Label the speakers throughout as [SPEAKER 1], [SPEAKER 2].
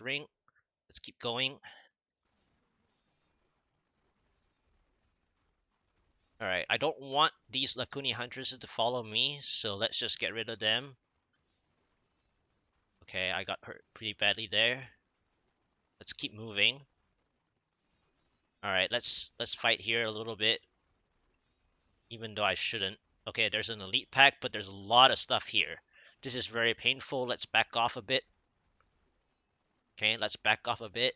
[SPEAKER 1] ring. Let's keep going. Alright, I don't want these Lacuni Huntresses to follow me, so let's just get rid of them. Okay, I got hurt pretty badly there. Let's keep moving. Alright, let's let's fight here a little bit. Even though I shouldn't. Okay, there's an elite pack, but there's a lot of stuff here. This is very painful. Let's back off a bit. Okay, let's back off a bit.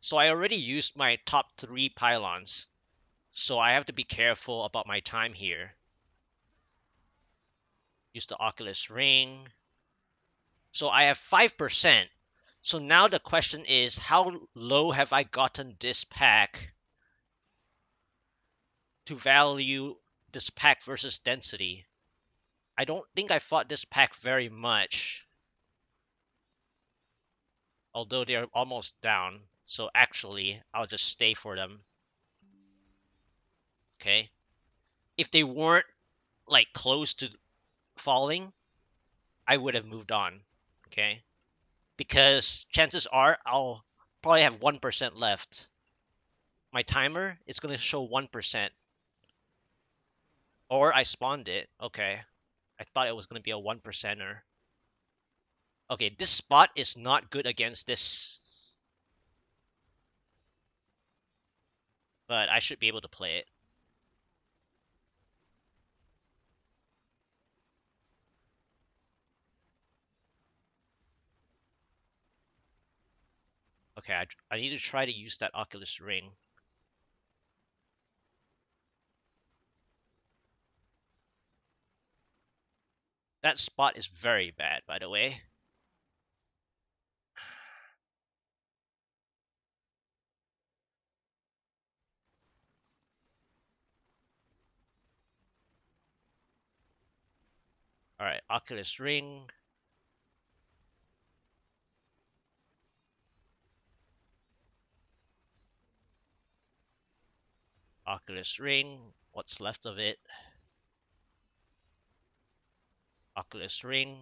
[SPEAKER 1] So I already used my top three pylons. So I have to be careful about my time here. Use the Oculus Ring. So I have 5%. So now the question is, how low have I gotten this pack to value this pack versus density? I don't think I fought this pack very much. Although they're almost down. So actually, I'll just stay for them. Okay. If they weren't like close to falling, I would have moved on. Okay. Because chances are I'll probably have 1% left. My timer is going to show 1%. Or I spawned it. Okay. I thought it was going to be a 1 percenter. Okay, this spot is not good against this but I should be able to play it. Okay, I, I need to try to use that Oculus Ring. That spot is very bad, by the way. All right, Oculus Ring. Oculus Ring, what's left of it? Oculus Ring.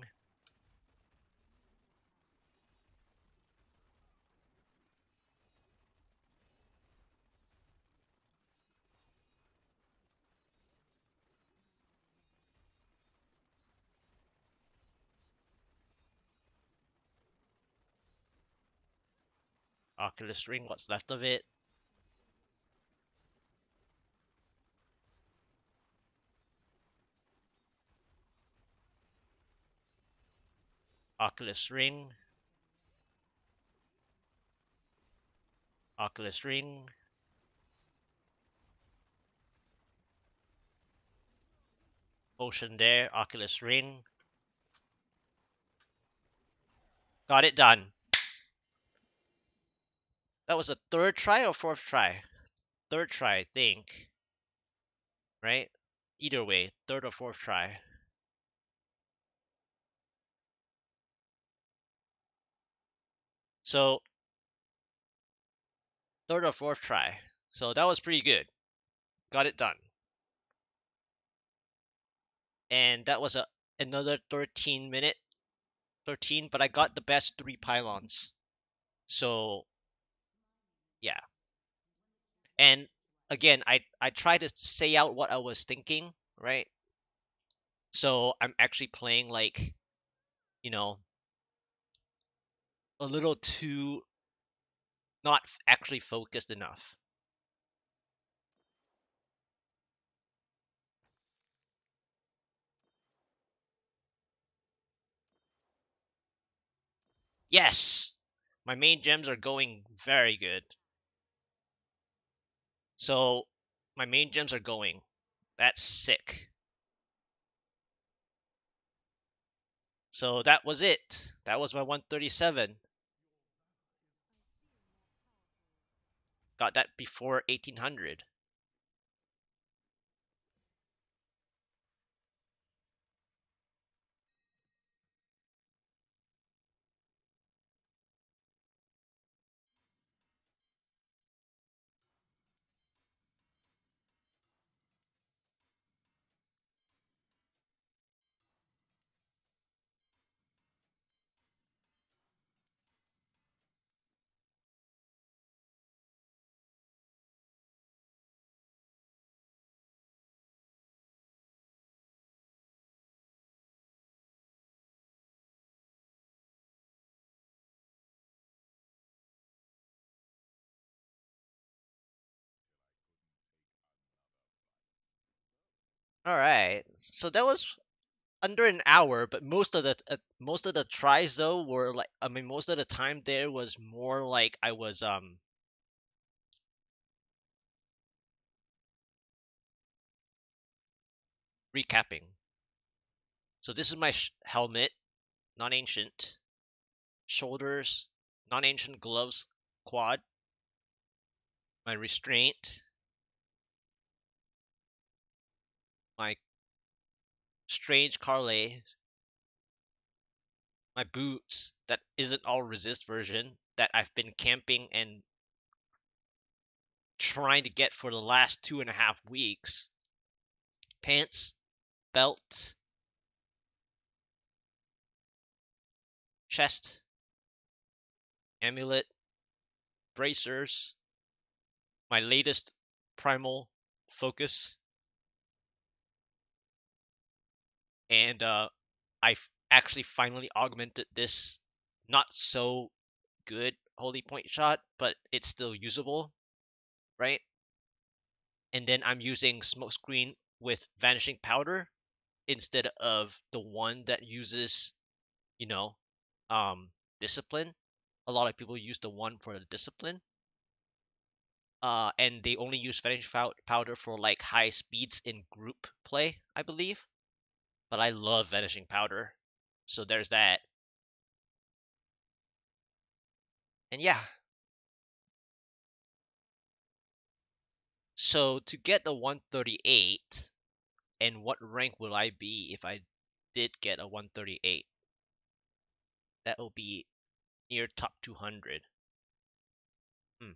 [SPEAKER 1] Oculus Ring, what's left of it. Oculus Ring. Oculus Ring. Ocean there, Oculus Ring. Got it done. That was a third try or fourth try? Third try, I think. Right? Either way, third or fourth try. So, third or fourth try. So that was pretty good. Got it done. And that was a another 13 minute 13, but I got the best three pylons. So yeah. And again, I I try to say out what I was thinking, right? So I'm actually playing like, you know, a little too not actually focused enough. Yes! My main gems are going very good. So my main gems are going. That's sick. So that was it. That was my 137. Got that before 1800. All right. So that was under an hour, but most of the uh, most of the tries though were like I mean most of the time there was more like I was um recapping. So this is my helmet, non-ancient, shoulders, non-ancient gloves, quad, my restraint, my strange Carle, my boots that isn't all resist version that I've been camping and trying to get for the last two and a half weeks. Pants, belt, chest, amulet, bracers, my latest primal focus, and uh, I've actually finally augmented this not so good holy point shot, but it's still usable, right? And then I'm using smokescreen with vanishing powder instead of the one that uses, you know, um, discipline. A lot of people use the one for the discipline. Uh, and they only use vanishing powder for like high speeds in group play, I believe. But I love vanishing powder, so there's that. And yeah. So to get the 138, and what rank will I be if I did get a 138? That will be near top 200. Hmm.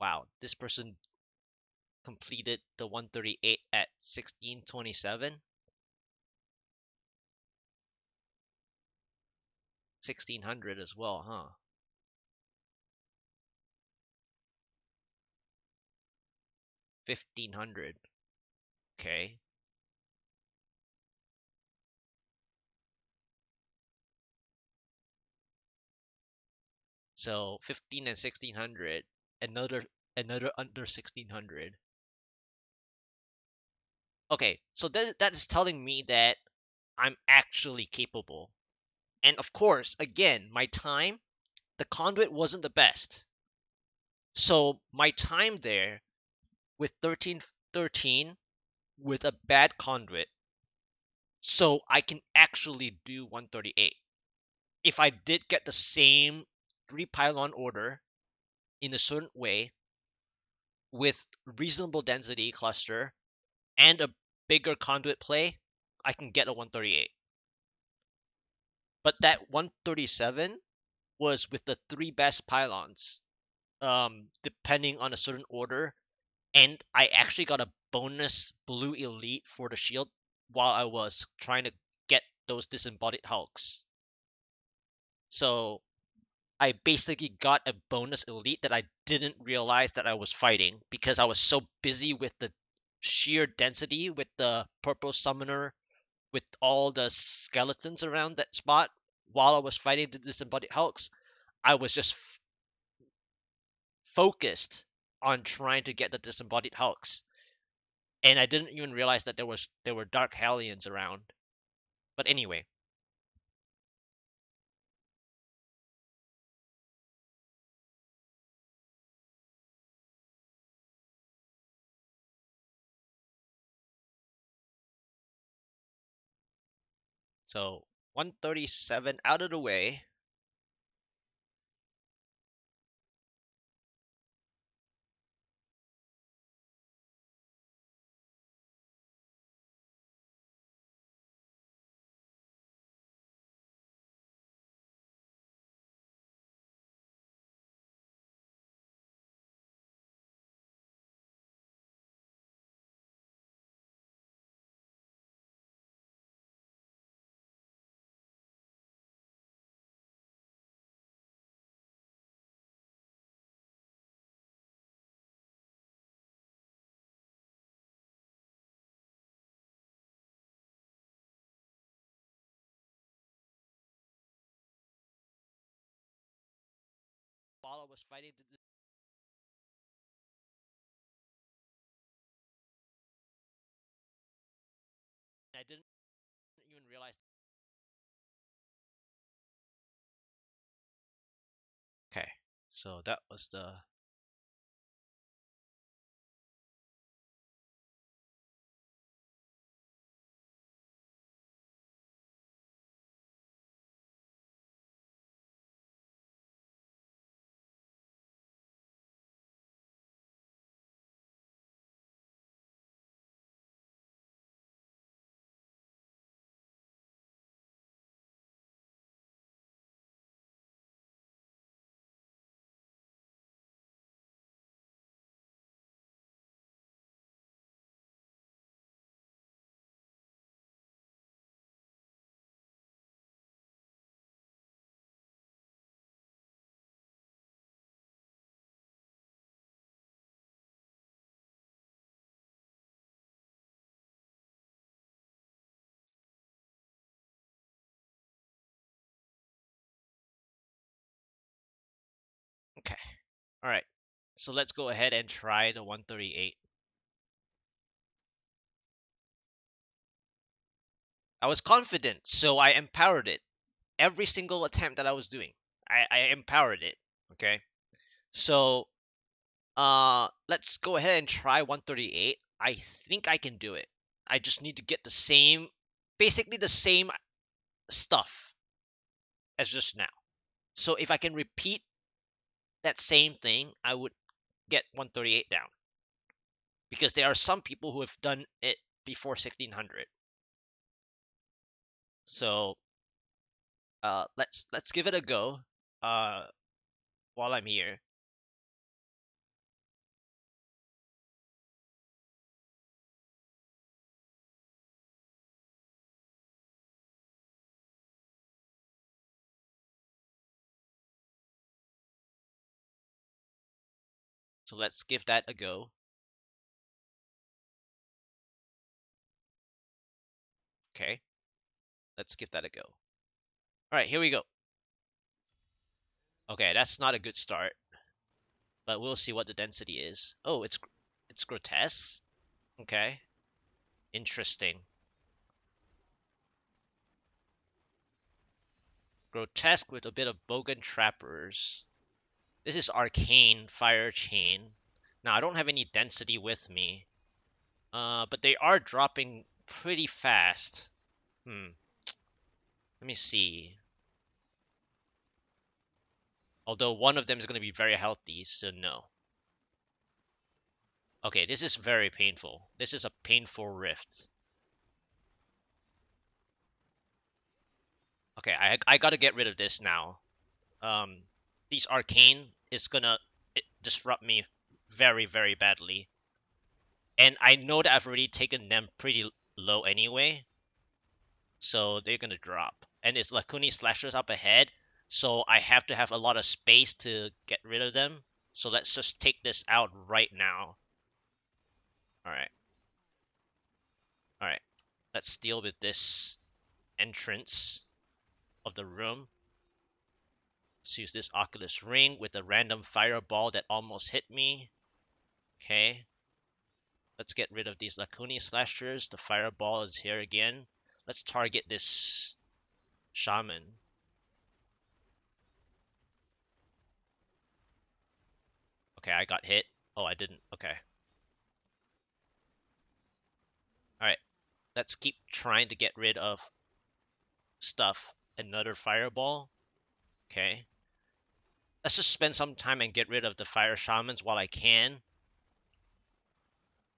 [SPEAKER 1] Wow, this person completed the 138 at 1627. 1600 as well, huh? Fifteen hundred. Okay. So fifteen and sixteen hundred. Another another under sixteen hundred. Okay, so that that is telling me that I'm actually capable. And of course, again, my time, the conduit wasn't the best. So my time there with 1313 with a bad conduit, so I can actually do 138. If I did get the same three pylon order in a certain way with reasonable density cluster and a bigger conduit play, I can get a 138. But that 137 was with the three best pylons, um, depending on a certain order. And I actually got a bonus blue elite for the shield while I was trying to get those disembodied hulks. So I basically got a bonus elite that I didn't realize that I was fighting because I was so busy with the sheer density with the purple summoner with all the skeletons around that spot while I was fighting the disembodied hulks, I was just f- focused on trying to get the disembodied hulks. And I didn't even realize that there was there were dark hellions around. But anyway. So 137 out of the way. Isabella was fighting to I didn't even realize. Okay, so that was the All right. So let's go ahead and try the 138. I was confident, so I empowered it. Every single attempt that I was doing, I, I empowered it. Okay. So, uh, let's go ahead and try 138. I think I can do it. I just need to get the same, basically the same stuff as just now. So if I can repeat that same thing, I would get 138 down. Because there are some people who have done it before 1600. So uh, let's let's give it a go uh, while I'm here. So let's give that a go. Okay. Let's give that a go. All right, here we go. Okay, that's not a good start. But we'll see what the density is. Oh, it's it's grotesque. Okay. Interesting. Grotesque with a bit of Bogan Trappers. This is Arcane Fire Chain. Now, I don't have any density with me. Uh, but they are dropping pretty fast. Hmm. Let me see. Although one of them is going to be very healthy, so no. Okay, this is very painful. This is a painful rift. Okay, I, I gotta get rid of this now. Um, these arcane is gonna disrupt me very, very badly. And I know that I've already taken them pretty low anyway. So they're gonna drop. And it's Lacuni Slashers up ahead. So I have to have a lot of space to get rid of them. So let's just take this out right now. Alright. Alright. Let's deal with this entrance of the room. Let's use this Oculus Ring with a random fireball that almost hit me. Okay. Let's get rid of these Lacuni slashers. The fireball is here again. Let's target this shaman. Okay, I got hit. Oh, I didn't. Okay. Alright. Let's keep trying to get rid of stuff. Another fireball. Okay. Let's just spend some time and get rid of the fire shamans while I can.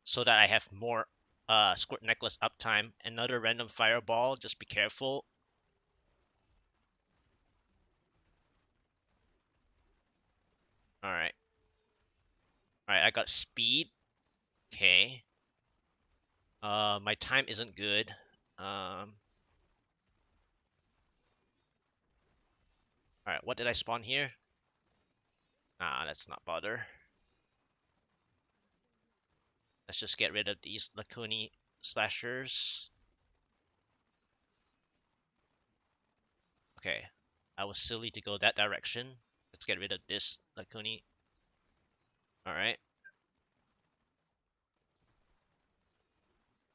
[SPEAKER 1] So that I have more uh, squirt necklace uptime. Another random fireball, just be careful. Alright. Alright, I got speed. Okay. Uh, my time isn't good. Um, Alright, what did I spawn here? Ah, let's not bother. Let's just get rid of these Lacuni slashers. Okay, I was silly to go that direction. Let's get rid of this Lacuni. Alright.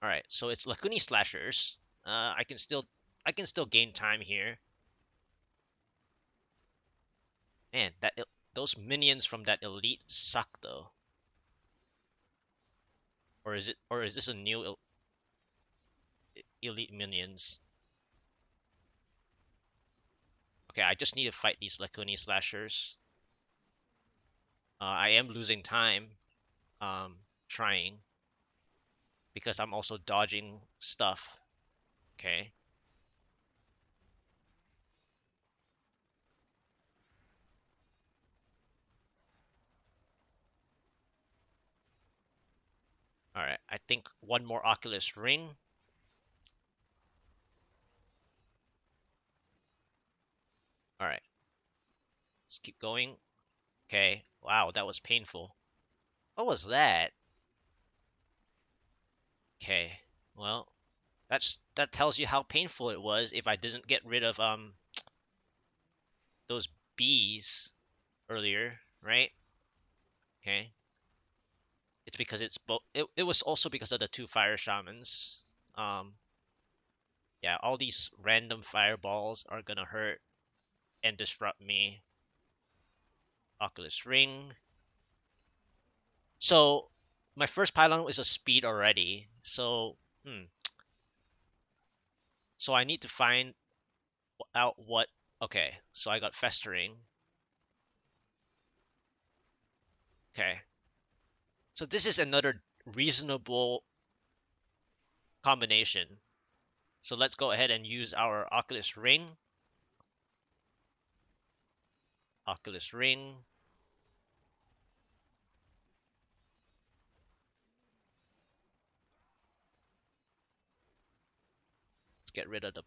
[SPEAKER 1] All right, so it's Lacuni slashers. Uh, I can still I can still gain time here. Man, that those minions from that elite suck though. Or is it or is this a new el elite minions? Okay, I just need to fight these Lacuni slashers. Uh, I am losing time um, trying because I'm also dodging stuff. Okay. Alright, I think one more Oculus Ring. Alright. Let's keep going. Okay. Wow, that was painful. What was that? Okay. Well, that's that tells you how painful it was if I didn't get rid of um those bees earlier, right? Okay. It's because it's both. It, it was also because of the two fire shamans. Um. Yeah, all these random fireballs are gonna hurt and disrupt me. Oculus Ring. So my first pylon is a speed already. So hmm. So I need to find out what. Okay, so I got festering. Okay. So this is another reasonable combination. So let's go ahead and use our Oculus Ring. Oculus Ring. Let's get rid of the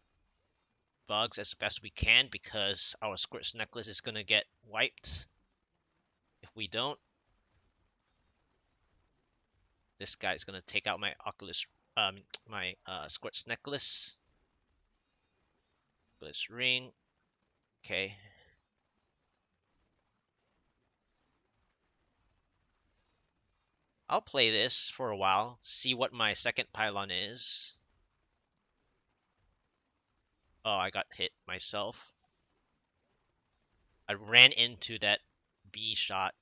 [SPEAKER 1] bugs as best we can because our Squirt's necklace is going to get wiped if we don't. This guy's going to take out my Oculus, um, my uh, Squirt's necklace. Oculus ring. Okay, I'll play this for a while, see what my second pylon is. Oh, I got hit myself. I ran into that B shot.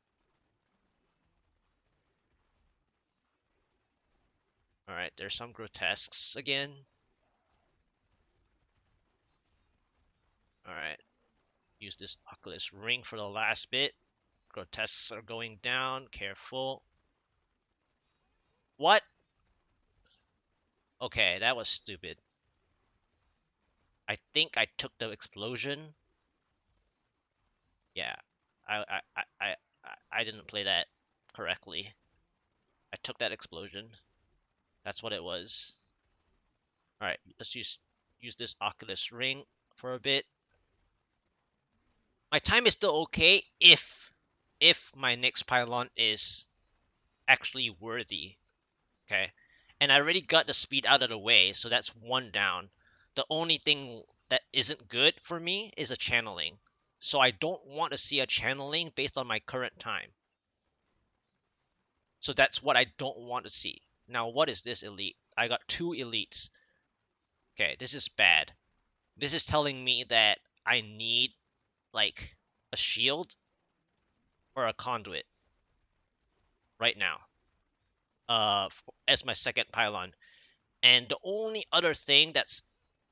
[SPEAKER 1] Alright, there's some grotesques again. Alright. Use this Oculus ring for the last bit. Grotesques are going down. Careful. What? Okay, that was stupid. I think I took the explosion. Yeah, I I I I, I didn't play that correctly. I took that explosion. That's what it was. All right, let's use use this Oculus ring for a bit. My time is still okay if if my next pylon is actually worthy Okay. And I already got the speed out of the way, so that's one down. The only thing that isn't good for me is a channeling. So I don't want to see a channeling based on my current time. So that's what I don't want to see. Now, what is this elite? I got two elites. Okay, this is bad. This is telling me that I need, like, a shield or a conduit right now uh, as my second pylon. And the only other thing that's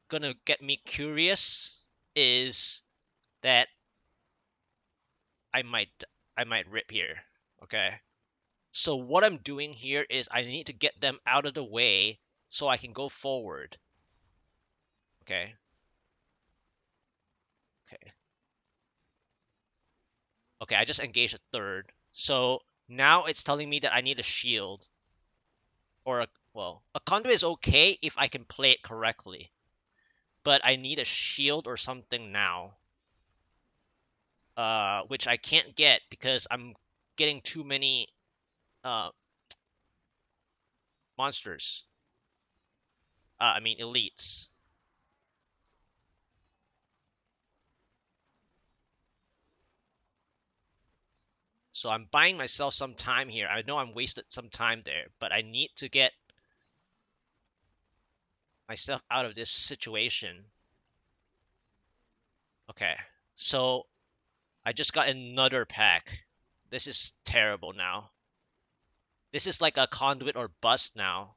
[SPEAKER 1] gonna get me curious is that I might I might rip here. Okay. So what I'm doing here is I need to get them out of the way so I can go forward. Okay. Okay. Okay, I just engaged a third. So now it's telling me that I need a shield or a, well, a conduit is okay if I can play it correctly. But I need a shield or something now. Uh, which I can't get because I'm getting too many uh, monsters. Uh, I mean, elites. So I'm buying myself some time here. I know I'm wasted some time there, but I need to get myself out of this situation. Okay, so I just got another pack. This is terrible now. This is like a conduit or bust now.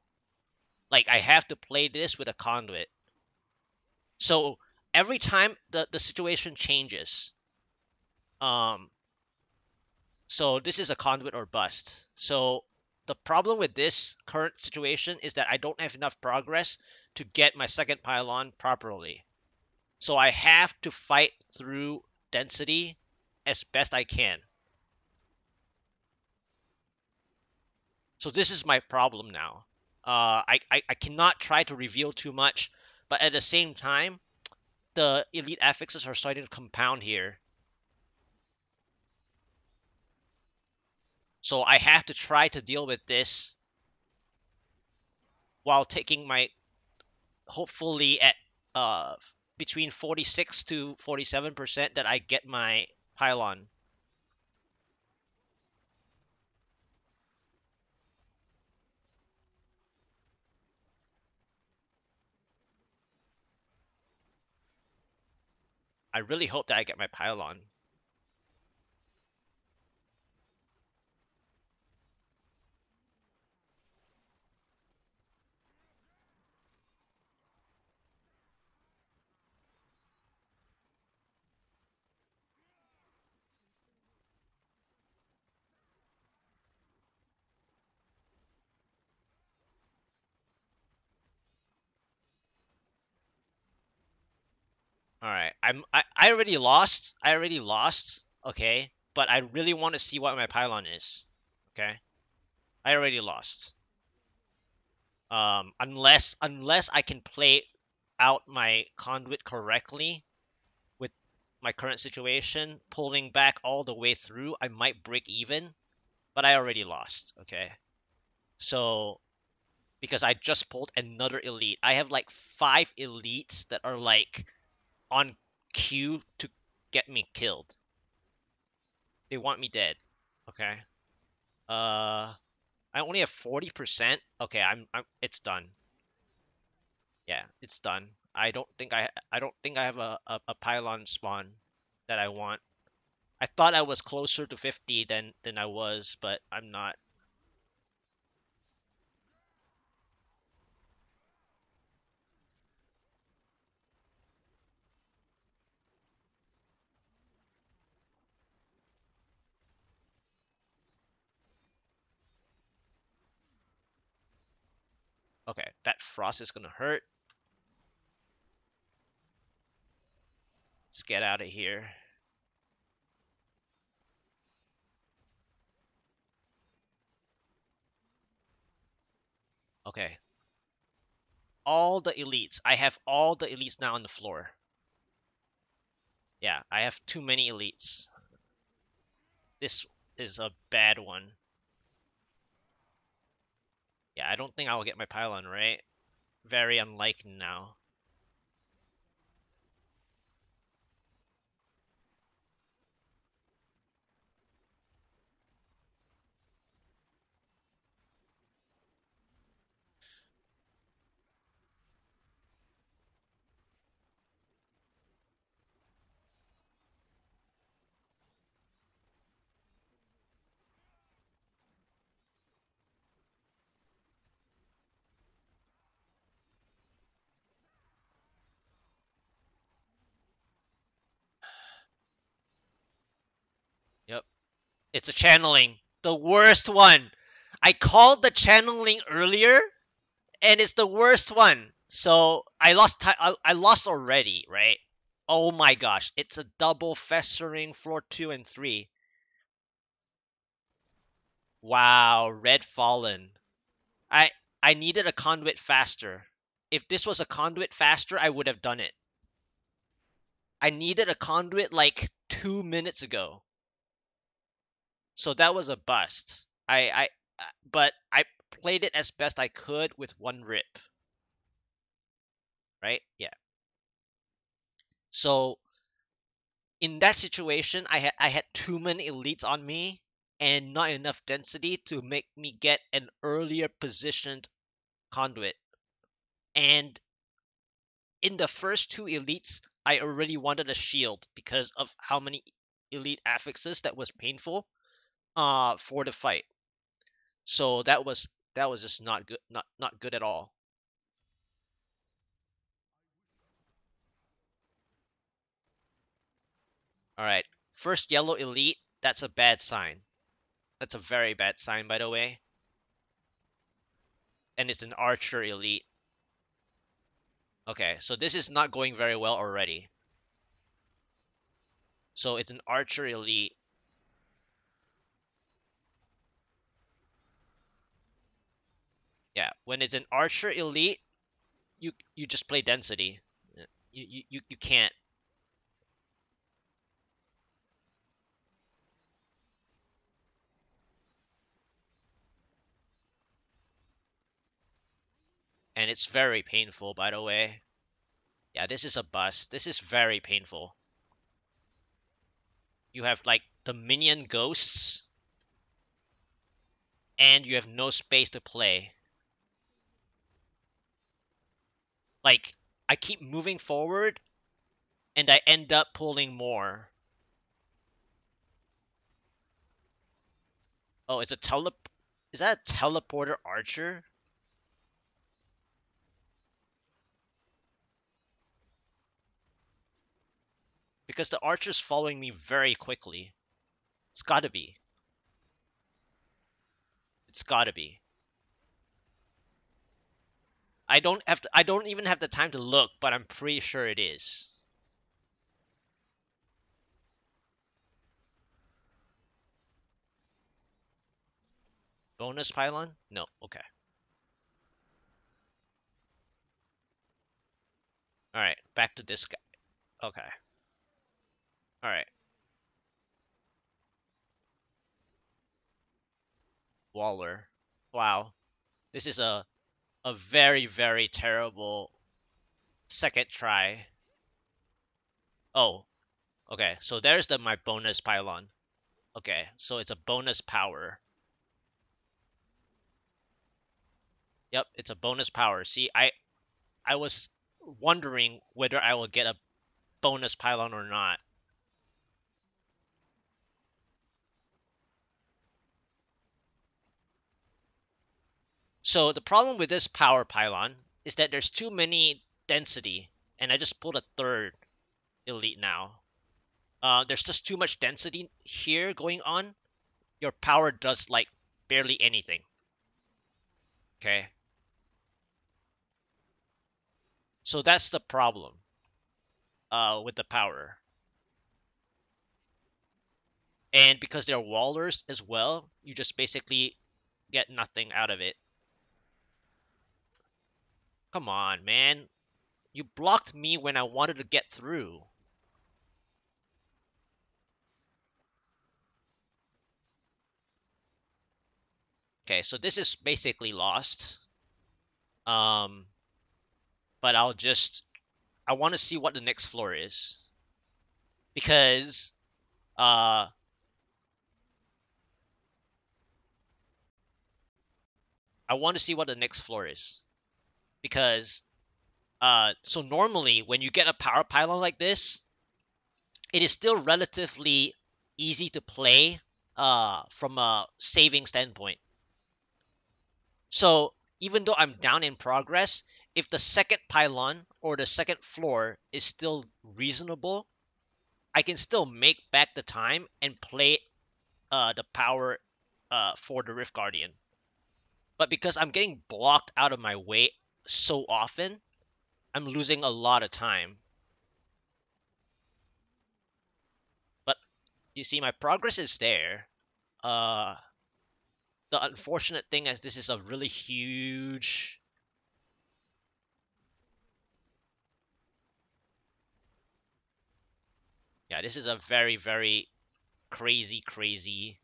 [SPEAKER 1] Like I have to play this with a conduit. So every time the, the situation changes, um, so this is a conduit or bust. So the problem with this current situation is that I don't have enough progress to get my second pylon properly. So I have to fight through density as best I can. So this is my problem now. Uh, I, I, I cannot try to reveal too much, but at the same time, the elite affixes are starting to compound here. So I have to try to deal with this while taking my hopefully at uh between 46 to 47% that I get my pylon. I really hope that I get my pylon. All right, I'm I, I already lost. I already lost. Okay, but I really want to see what my pylon is. Okay, I already lost. Um, unless unless I can play out my conduit correctly with my current situation, pulling back all the way through, I might break even. But I already lost. Okay, so because I just pulled another elite, I have like five elites that are like on cue to get me killed. They want me dead. Okay. Uh, I only have forty percent. Okay, I'm, I'm. It's done. Yeah, it's done. I don't think I. I don't think I have a, a, a pylon spawn that I want. I thought I was closer to fifty than than I was, but I'm not. Okay, that frost is gonna hurt. Let's get out of here. Okay. All the elites. I have all the elites now on the floor. Yeah, I have too many elites. This is a bad one. Yeah, I don't think I'll get my pylon, right? Very unlikely now. It's a channeling. The worst one. I called the channeling earlier, and it's the worst one. So I lost. I, I lost already, right? Oh my gosh! It's a double festering floor two and three. Wow, red fallen. I I needed a conduit faster. If this was a conduit faster, I would have done it. I needed a conduit like two minutes ago. So that was a bust. I, I, uh, but I played it as best I could with one rip. Right? Yeah. So in that situation, I had I had too many elites on me and not enough density to make me get an earlier positioned conduit. And in the first two elites, I already wanted a shield because of how many elite affixes that was painful uh for the fight. So that was that was just not good not not good at all. Alright, first yellow elite, that's a bad sign. That's a very bad sign, by the way. And it's an archer elite. Okay, so this is not going very well already. So it's an archer elite. Yeah, when it's an archer elite, you you just play density. You you you can't And it's very painful, by the way. Yeah, this is a bust. This is very painful. You have, like, the minion ghosts. And you have no space to play. Like, I keep moving forward. And I end up pulling more. Oh, it's a tele... Is that a teleporter archer? Because the archer's following me very quickly. It's gotta be. It's gotta be. I don't have to, I don't even have the time to look, but I'm pretty sure it is. Bonus pylon? No, okay. Alright, back to this guy. Okay. All right. Waller. Wow. This is a a very very terrible second try. Oh. Okay. So there's the my bonus pylon. Okay. So it's a bonus power. Yep, it's a bonus power. See, I I was wondering whether I will get a bonus pylon or not. So the problem with this power pylon is that there's too many density, and I just pulled a third elite now. Uh, there's just too much density here going on. Your power does like barely anything. Okay. So that's the problem uh, with the power. And because they're wallers as well, you just basically get nothing out of it. Come on, man. You blocked me when I wanted to get through. Okay, so this is basically lost. Um, but I'll just... I want to see what the next floor is. Because... Uh, I want to see what the next floor is because uh, so normally when you get a power pylon like this, it is still relatively easy to play uh, from a saving standpoint. So even though I'm down in progress, if the second pylon or the second floor is still reasonable, I can still make back the time and play uh, the power uh, for the Rift Guardian. But because I'm getting blocked out of my way so often, I'm losing a lot of time. But you see, my progress is there. Uh, the unfortunate thing is this is a really huge yeah this is a very very crazy crazy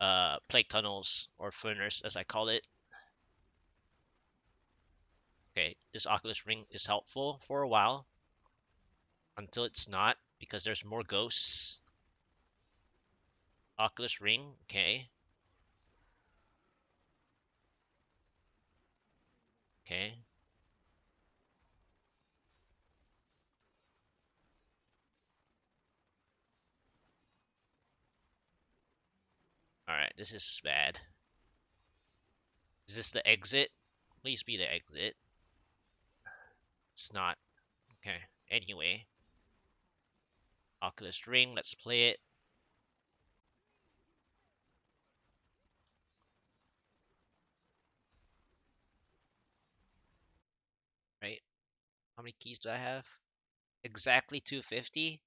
[SPEAKER 1] uh, plague tunnels or furnace as I call it. Okay, this Oculus ring is helpful for a while until it's not because there's more ghosts. Oculus ring, okay. Okay. Alright, this is bad. Is this the exit? Please be the exit. It's not. Okay, anyway. Oculus Ring, let's play it. Right? How many keys do I have? Exactly 250?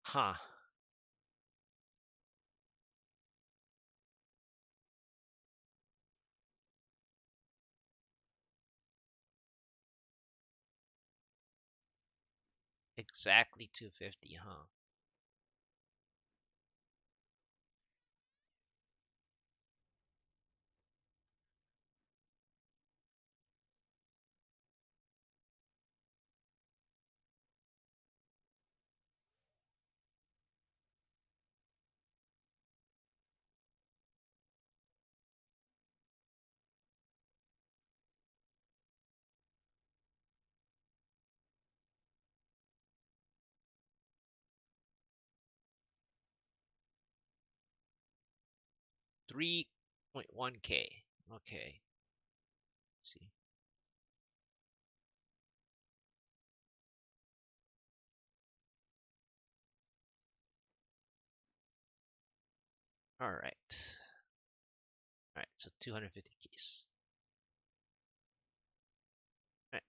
[SPEAKER 1] Huh. Exactly 250, huh? Three point one K. Okay. Let's see. Alright. Alright, so 250 keys. Alright.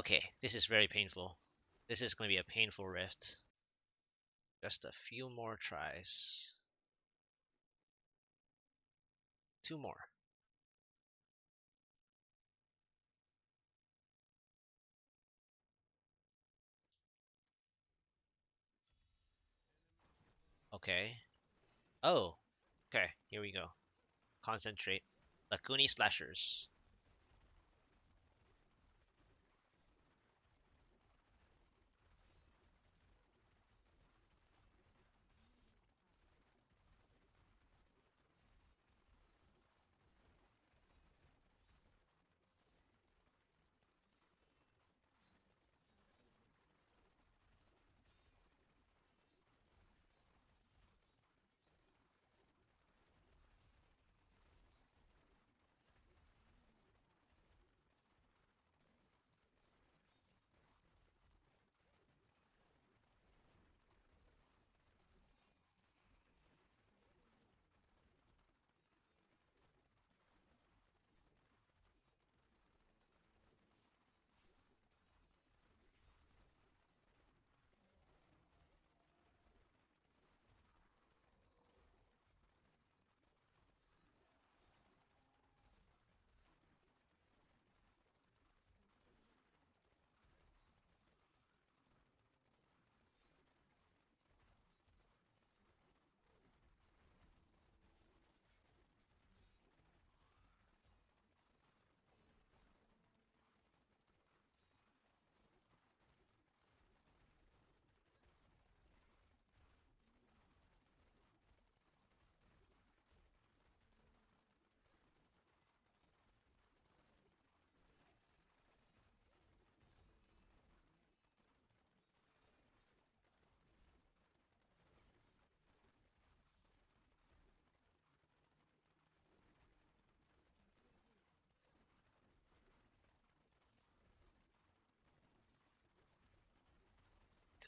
[SPEAKER 1] Okay, this is very painful. This is going to be a painful rift. Just a few more tries. Two more. Okay. Oh. Okay, here we go. Concentrate. Lacuni slashers.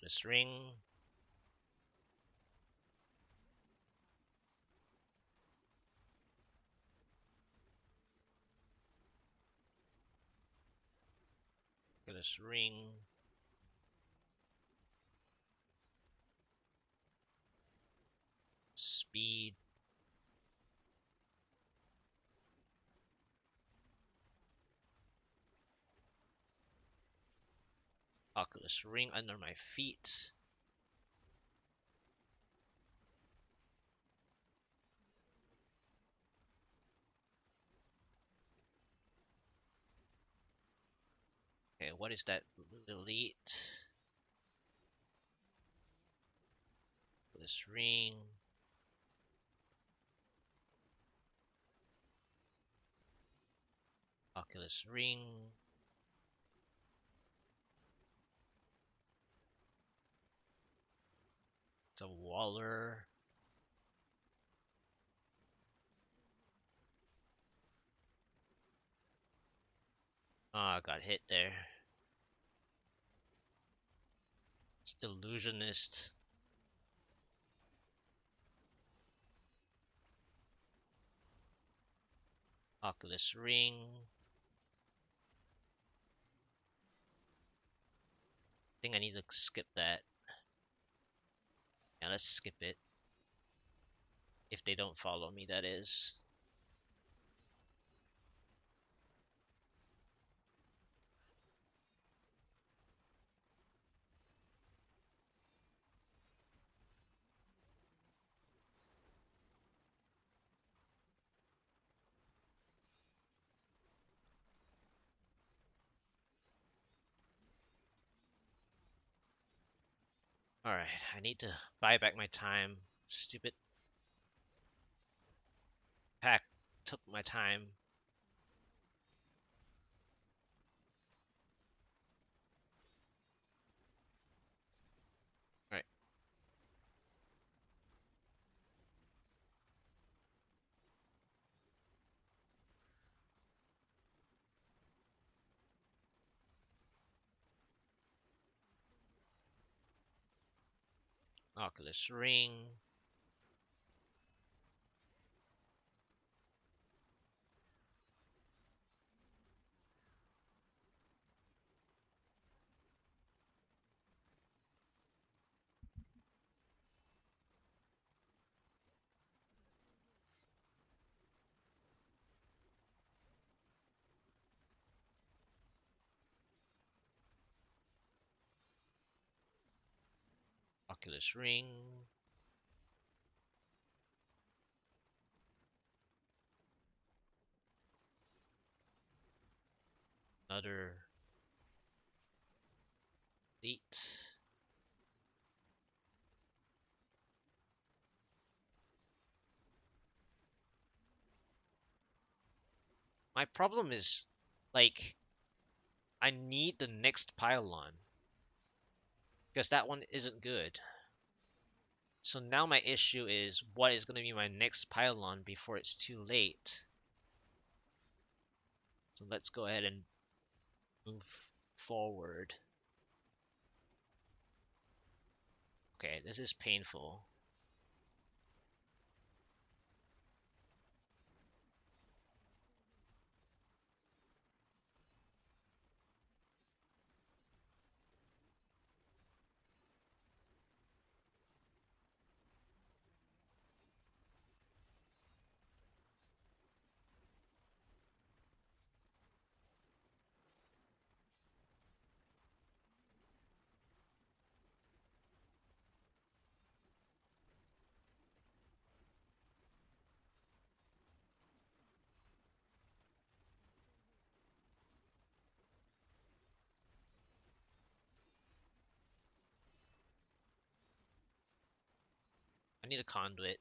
[SPEAKER 1] This ring. This ring. Speed. Oculus ring under my feet. Okay, what is that? Elite. This ring. Oculus Ring. It's a Waller. Ah, oh, got hit there. It's Illusionist. Oculus Ring. I think I need to skip that. Yeah, let's skip it. If they don't follow me, that is. Alright, I need to buy back my time. Stupid pack took my time. Oculus Ring. Oculus Ring. Another delete. My problem is, like, I need the next pylon because that one isn't good. So now my issue is what is going to be my next pylon before it's too late. So let's go ahead and move forward. Okay, this is painful. I need a conduit.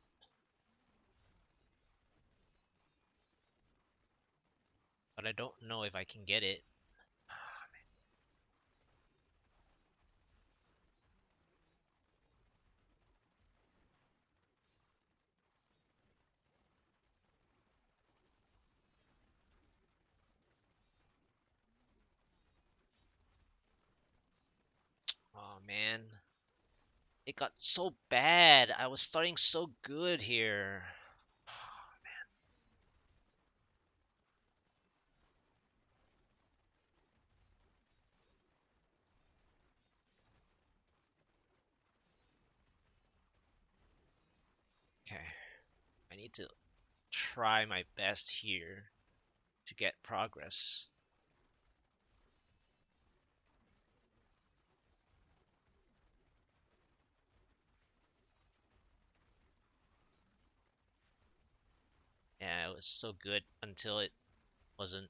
[SPEAKER 1] But I don't know if I can get it. Oh man. It got so bad. I was starting so good here. Okay. I need to try my best here to get progress. Yeah, it was so good until it wasn't.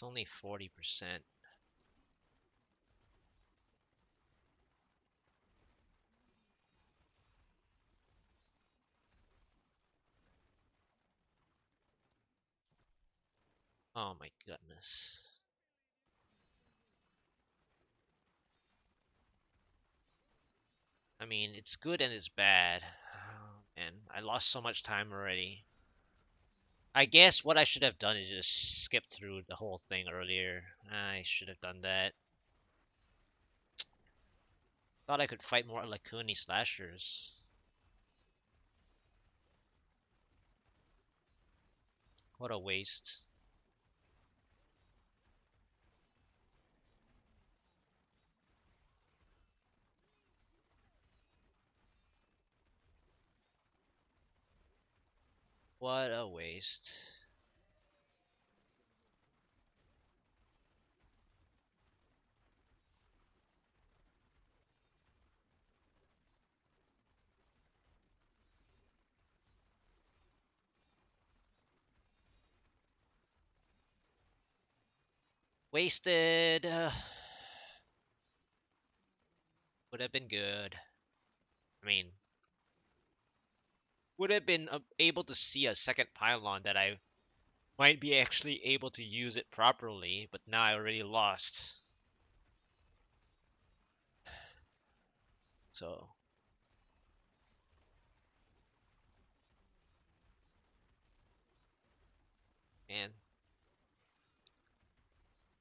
[SPEAKER 1] It's only 40%. Oh my goodness. I mean, it's good and it's bad. Oh, and I lost so much time already. I guess what I should have done is just skip through the whole thing earlier. I should have done that. Thought I could fight more Lacuni slashers. What a waste. What a waste. Wasted. Would have been good. I mean, would have been uh, able to see a second pylon that I might be actually able to use it properly, but now I already lost. So and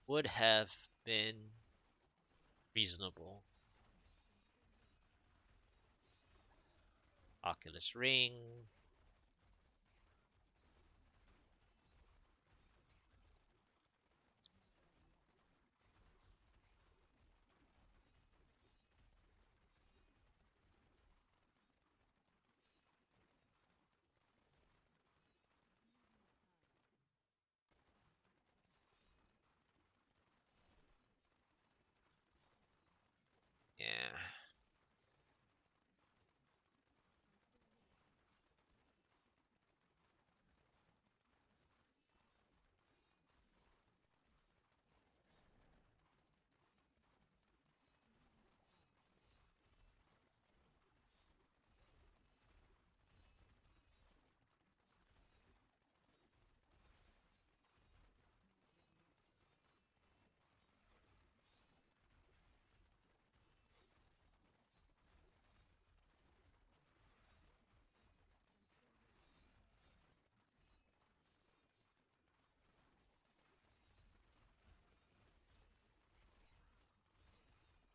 [SPEAKER 1] would have been reasonable. Oculus Ring. Yeah.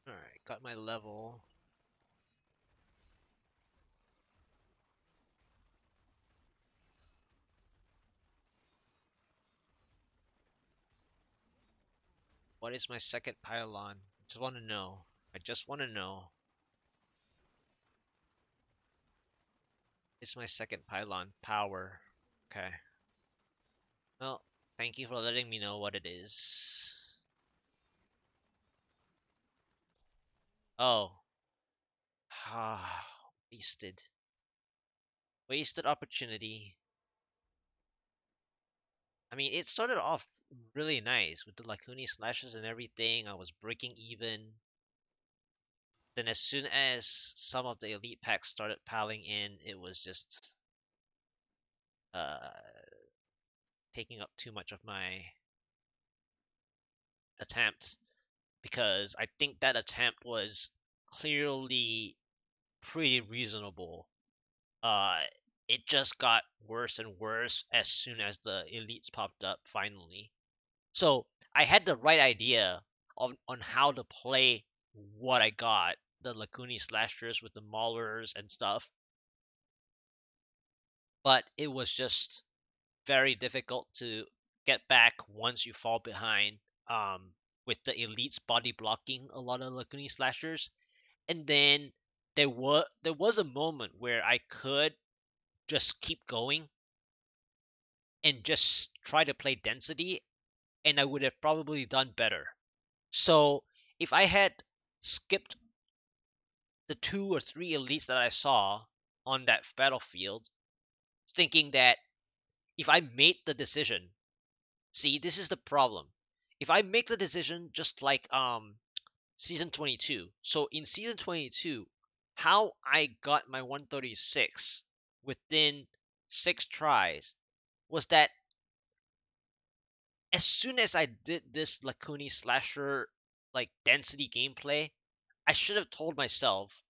[SPEAKER 1] Alright, got my level. What is my second pylon? I just want to know. I just want to know. It's my second pylon. Power. Okay. Well, thank you for letting me know what it is. Oh. Ah, wasted. Wasted opportunity. I mean, it started off really nice with the Lacuni slashes and everything. I was breaking even. Then as soon as some of the elite packs started piling in, it was just uh, taking up too much of my attempt because I think that attempt was clearly pretty reasonable. Uh, it just got worse and worse as soon as the elites popped up finally. So I had the right idea on on how to play what I got the Lacuni slashers with the maulers and stuff. But it was just very difficult to get back once you fall behind. Um, with the elites body blocking a lot of Lacuni slashers. And then there was there was a moment where I could just keep going and just try to play density and I would have probably done better. So if I had skipped the two or three elites that I saw on that battlefield, thinking that if I made the decision, see, this is the problem if I make the decision just like um season 22. So in season 22, how I got my 136 within 6 tries was that as soon as I did this Lacuni slasher like density gameplay, I should have told myself,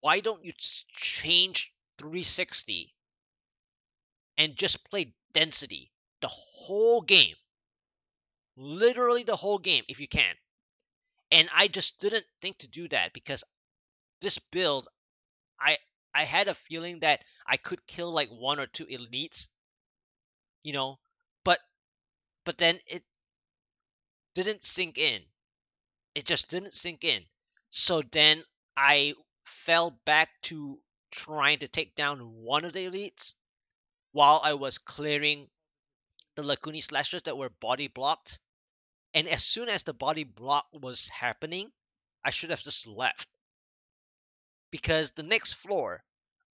[SPEAKER 1] why don't you change 360 and just play density the whole game? Literally the whole game if you can. And I just didn't think to do that because this build I I had a feeling that I could kill like one or two elites, you know, but but then it didn't sink in. It just didn't sink in. So then I fell back to trying to take down one of the elites while I was clearing the Lacuni slashers that were body blocked. And as soon as the body block was happening, I should have just left. Because the next floor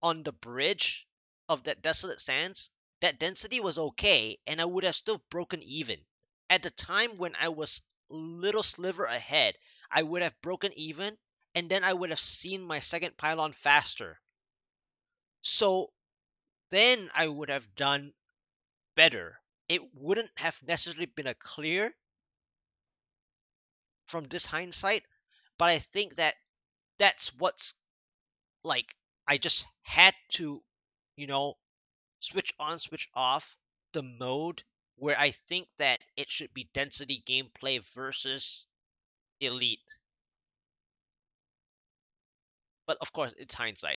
[SPEAKER 1] on the bridge of that desolate sands, that density was okay, and I would have still broken even. At the time when I was little sliver ahead, I would have broken even, and then I would have seen my second pylon faster. So then I would have done better. It wouldn't have necessarily been a clear from this hindsight, but I think that that's what's like I just had to, you know, switch on, switch off the mode where I think that it should be density gameplay versus elite. But of course, it's hindsight.